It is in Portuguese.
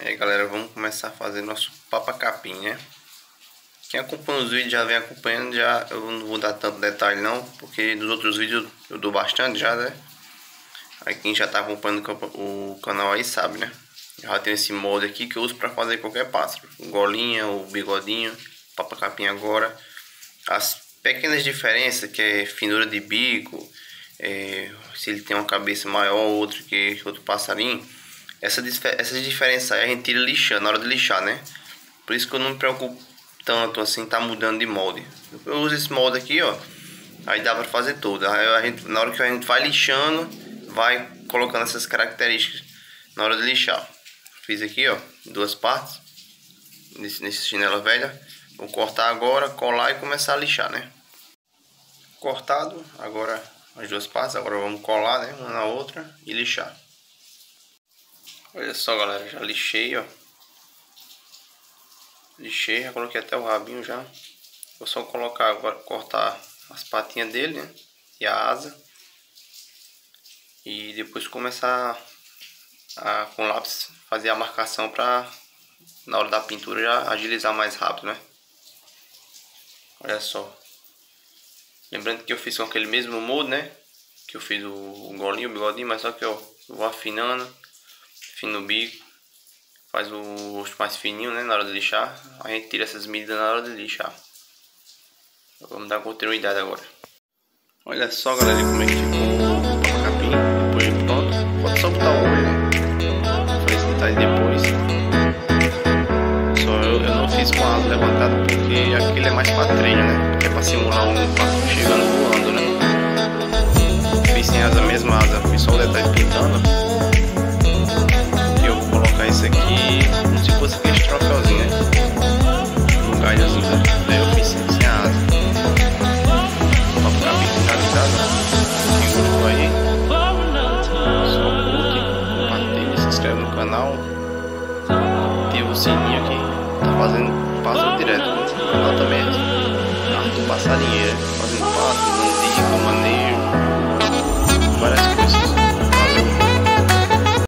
aí galera, vamos começar a fazer nosso papacapim, né? Quem acompanha os vídeos já vem acompanhando, já eu não vou dar tanto detalhe não, porque nos outros vídeos eu dou bastante já, né? Aí quem já tá acompanhando o canal aí sabe, né? Já tem esse molde aqui que eu uso para fazer qualquer pássaro. Golinha, o bigodinho, papacapim agora. As pequenas diferenças, que é finura de bico, é, se ele tem uma cabeça maior ou outro que outro passarinho. Essa, essas diferenças aí a gente tira lixando, na hora de lixar, né? Por isso que eu não me preocupo tanto assim, tá mudando de molde. Eu uso esse molde aqui, ó. Aí dá pra fazer tudo. Aí a gente, na hora que a gente vai lixando, vai colocando essas características na hora de lixar. Fiz aqui, ó, duas partes nesse, nesse chinela velha. Vou cortar agora, colar e começar a lixar, né? Cortado, agora as duas partes, agora vamos colar, né, uma na outra e lixar. Olha só, galera, já lixei, ó. Lixei, já coloquei até o rabinho já. Vou só colocar agora, cortar as patinhas dele, né? E a asa. E depois começar a, com lápis fazer a marcação para na hora da pintura já agilizar mais rápido, né? Olha só. Lembrando que eu fiz com aquele mesmo molde, né? Que eu fiz o, o golinho, o bigodinho, mas só que eu vou afinando, fino o bico, faz o rosto mais fininho, né? Na hora de lixar. A gente tira essas medidas na hora de lixar. Vamos dar continuidade agora. Olha só, galera, como é que ficou o capim. Depois de pronto. Pode só botar o olho, né? Fazer depois. Só eu, eu não fiz com a asa levantada porque aquele é mais pra treino, né? É pra simular um pássaro chegando voando, né? Fiz sem asa mesmo, aqui como se fosse aquele troféuzinho, né? Gás azul. Daí eu fiz sem, sem a asa. Pra ficar bem finalizado. Figurou aí. Só curte, compartilha, se inscreve no canal. Ativa o sininho aqui. Tá fazendo pássaro direto. O canal também Arthur Passarinheira. Fazendo pássaro,